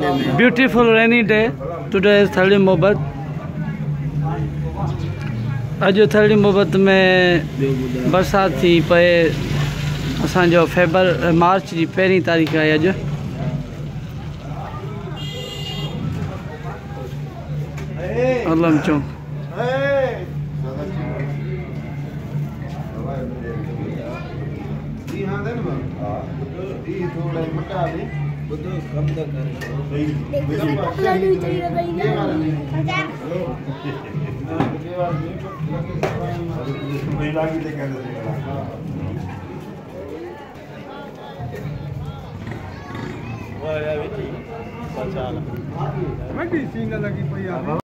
Beautiful rainy day today thirty मोहब्बत अॼु thirty मोहब्बत में बरसाति थी पए असांजो फेबर मार्च जी पहिरीं तारीख़ आहे अॼु। अलम चौक બધું ગમદ કરે મેં બી સિંગ લગી પડી